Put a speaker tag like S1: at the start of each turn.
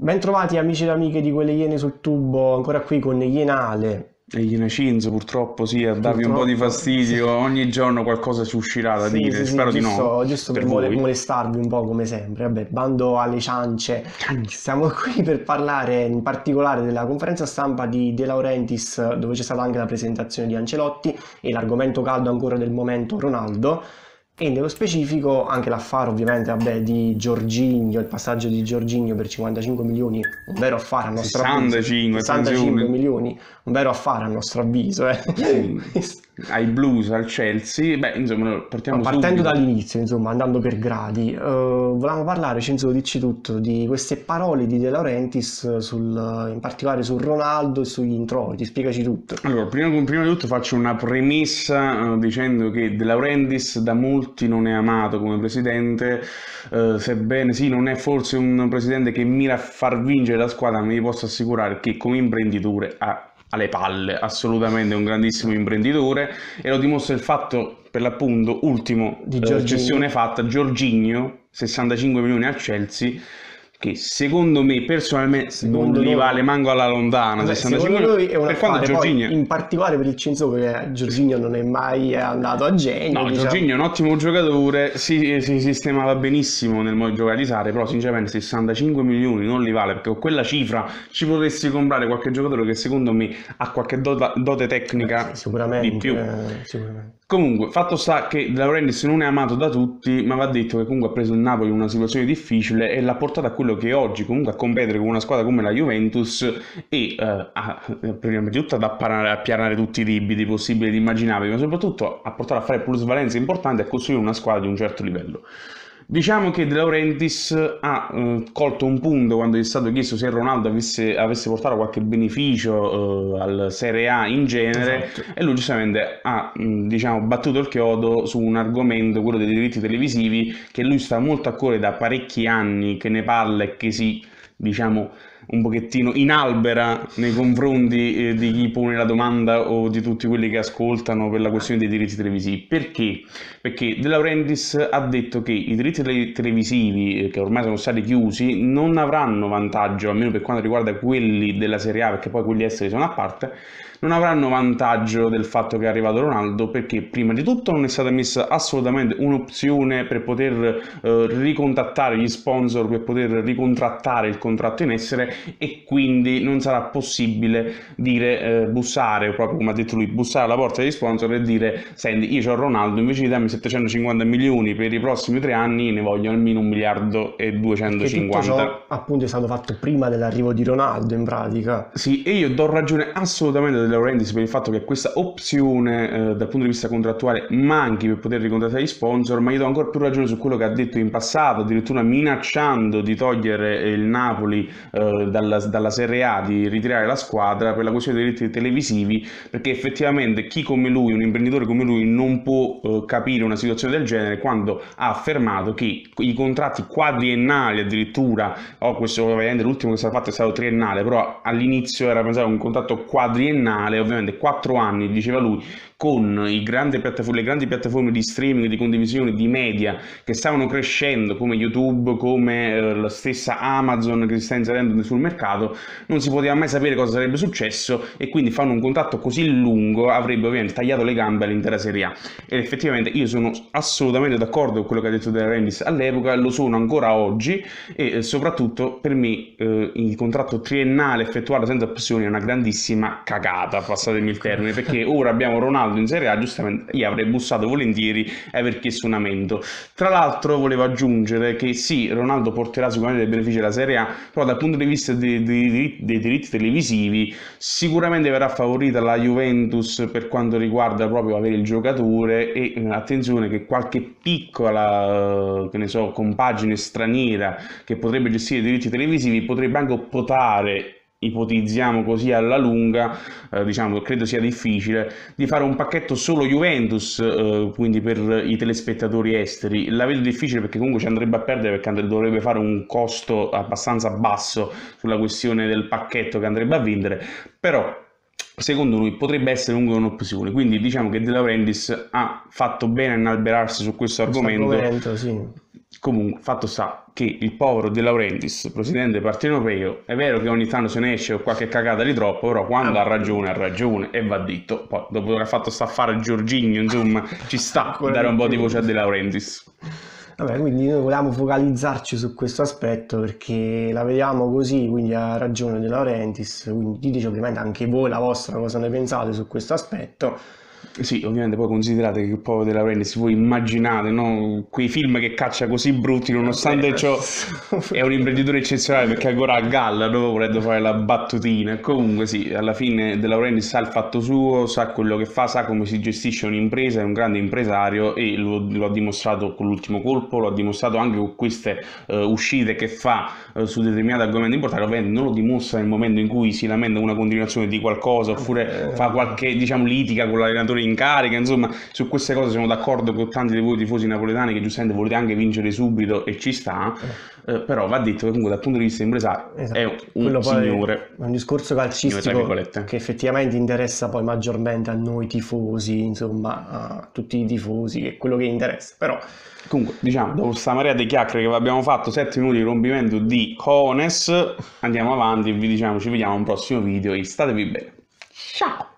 S1: Bentrovati amici ed amiche di quelle Iene sul tubo, ancora qui con Ienale.
S2: E Iene Cinzo purtroppo sì, a darvi un po' di fastidio,
S1: sì.
S2: ogni giorno qualcosa ci uscirà da
S1: Sì,
S2: dire,
S1: sì,
S2: spero di
S1: giusto,
S2: no.
S1: giusto per,
S2: per
S1: molestarvi un po' come sempre. Vabbè, bando alle ciance. Siamo qui per parlare in particolare della conferenza stampa di De Laurentiis, dove c'è stata anche la presentazione di Ancelotti e l'argomento caldo ancora del momento Ronaldo. E nello specifico anche l'affare ovviamente vabbè, di Jorginho, il passaggio di Jorginho per 55 milioni, un vero affare a nostro
S2: 65,
S1: avviso. 65
S2: attenzione.
S1: milioni, un vero affare a nostro avviso. Eh.
S2: Sì. Ai Blues, al Chelsea, beh insomma partiamo
S1: Partendo
S2: subito.
S1: dall'inizio, insomma, andando per gradi, eh, volevamo parlare, Cenzo, dici tutto, di queste parole di De Laurentiis, sul, in particolare su Ronaldo e sugli introiti, spiegaci tutto.
S2: Allora, prima, prima di tutto faccio una premessa eh, dicendo che De Laurentiis da molti non è amato come presidente, eh, sebbene sì, non è forse un presidente che mira a far vincere la squadra, ma vi posso assicurare che come imprenditore ha alle palle, assolutamente un grandissimo imprenditore e lo dimostra il fatto, per l'appunto, ultimo,
S1: Di
S2: eh, cessione fatta, Jorginho, 65 milioni al Chelsea, che secondo me personalmente
S1: Secondo
S2: non gli vale manco alla lontana,
S1: Vabbè,
S2: 65
S1: secondo lui è un
S2: per quanto Jorginho...
S1: in particolare per il Cinzo, perché Jorginho non è mai andato a genio,
S2: No,
S1: diciamo.
S2: Jorginho è un ottimo giocatore, si, si sistemava benissimo nel modo di giocare di Sare, però sinceramente 65 milioni non li vale perché con quella cifra ci potresti comprare qualche giocatore che secondo me ha qualche dota- dote tecnica
S1: Sì, sicuramente,
S2: di più.
S1: eh, sicuramente.
S2: Comunque, fatto sta che Laurentiis non è amato da tutti, ma va detto che comunque ha preso il Napoli in una situazione difficile e l'ha portato a quello che è oggi, comunque a competere con una squadra come la Juventus e eh, a, prima di tutto ad appanare- appianare tutti i debiti possibili ed immaginabili, ma soprattutto a portare a fare plusvalenze importanti e a costruire una squadra di un certo livello. Diciamo che De Laurentiis ha eh, colto un punto quando gli è stato chiesto se Ronaldo avesse, avesse portato qualche beneficio eh, al Serie A in genere
S1: Esatto.
S2: e lui giustamente ha mh, diciamo, battuto il chiodo su un argomento, quello dei diritti televisivi, che lui sta molto a cuore da parecchi anni, che ne parla e che si, diciamo, un pochettino inalbera nei confronti eh, di chi pone la domanda o di tutti quelli che ascoltano per la questione dei diritti televisivi. Perché? Perché De Laurentiis ha detto che i diritti tele- televisivi, eh, che ormai sono stati chiusi, non avranno vantaggio, almeno per quanto riguarda quelli della Serie A, perché poi quelli esteri sono a parte, non avranno vantaggio del fatto che è arrivato Ronaldo perché prima di tutto non è stata messa assolutamente un'opzione per poter eh, ricontattare gli sponsor, per poter ricontrattare il contratto in essere e quindi non sarà possibile dire eh, bussare, proprio come ha detto lui, bussare alla porta degli sponsor e dire senti io ho Ronaldo invece di darmi 750 milioni per i prossimi tre anni ne voglio almeno un miliardo e
S1: Che tutto
S2: 250.
S1: ciò appunto è stato fatto prima dell'arrivo di Ronaldo in pratica.
S2: Sì, e io do ragione assolutamente De Laurentiis per il fatto che questa opzione eh, dal punto di vista contrattuale manchi per poter ricontrattare gli sponsor, ma io do ancora più ragione su quello che ha detto in passato, addirittura minacciando di togliere eh, il Napoli eh, dalla, dalla Serie A, di ritirare la squadra per la questione dei diritti televisivi, perché effettivamente chi come lui, un imprenditore come lui, non può eh, capire una situazione del genere quando ha affermato che i contratti quadriennali addirittura, oh, questo ovviamente l'ultimo che è stato fatto è stato triennale, però all'inizio era pensato un contratto quadriennale, ovviamente quattro anni, diceva lui, con le grandi piattaforme di streaming, di condivisione, di media che stavano crescendo come YouTube, come eh, la stessa Amazon che si sta inserendo sul mercato, non si poteva mai sapere cosa sarebbe successo e quindi fanno un contratto così lungo avrebbe ovviamente tagliato le gambe all'intera Serie A. Ed effettivamente io sono assolutamente d'accordo con quello che ha detto De Laurentiis all'epoca, lo sono ancora oggi e eh, soprattutto per me eh, il contratto triennale effettuato senza opzioni è una grandissima cagata, passatemi il termine, perché ora abbiamo Ronaldo in Serie A, giustamente io avrei bussato volentieri e aver chiesto un aumento. Tra l'altro volevo aggiungere che sì, Ronaldo porterà sicuramente dei benefici alla Serie A, però dal punto di vista dei, dei- dei diritti televisivi sicuramente verrà favorita la Juventus per quanto riguarda proprio avere il giocatore e eh, attenzione che qualche piccola, eh, che ne so, compagine straniera che potrebbe gestire i diritti televisivi potrebbe anche optare ipotizziamo così alla lunga, eh, diciamo credo sia difficile, di fare un pacchetto solo Juventus, eh, quindi per i telespettatori esteri. La vedo difficile perché comunque ci andrebbe a perdere perché dovrebbe fare un costo abbastanza basso sulla questione del pacchetto che andrebbe a vendere, però secondo noi potrebbe essere comunque un'opzione. Quindi diciamo che De Laurentiis ha fatto bene a inalberarsi su questo, argomento.
S1: argomento sì.
S2: Comunque, fatto sta che il povero De Laurentiis, presidente del Partito Europeo, è vero che ogni tanto se ne esce con qualche cagata di troppo, però quando ah, ha ragione ha ragione e va detto. Poi, dopo che ha fatto sta fare Giorginio, insomma, ci sta a dare un po' di voce a De Laurentiis.
S1: Vabbè, quindi noi volevamo focalizzarci su questo aspetto perché la vediamo così, quindi ha ragione De Laurentiis, quindi diteci ovviamente anche voi la vostra cosa ne pensate su questo aspetto
S2: sì, ovviamente poi considerate che il povero della Rennes, voi immaginate no? quei film che caccia così brutti, nonostante ciò è un imprenditore eccezionale perché ancora a galla dopo volendo fare la battutina. Comunque sì, alla fine della Rennes sa il fatto suo, sa quello che fa, sa come si gestisce un'impresa, è un grande impresario e lo, lo ha dimostrato con l'ultimo colpo, lo ha dimostrato anche con queste uh, uscite che fa uh, su determinati argomenti importanti, ovviamente non lo dimostra nel momento in cui si lamenta una continuazione di qualcosa oppure fa qualche diciamo litiga con l'allenatore in carica, insomma su queste cose siamo d'accordo con tanti di voi tifosi napoletani che giustamente volete anche vincere subito e ci sta, eh. Eh, però va detto che comunque dal punto di vista impresario esatto. è un Quello signore.
S1: È un discorso calcistico che effettivamente interessa poi maggiormente a noi tifosi, insomma a tutti i tifosi, che è quello che interessa, però...
S2: Comunque, diciamo, dopo questa marea di chiacchiere che abbiamo fatto, 7 minuti di rompimento di Cones, andiamo avanti e vi diciamo ci vediamo a un prossimo video e statevi bene. Ciao!